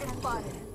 Target spotted.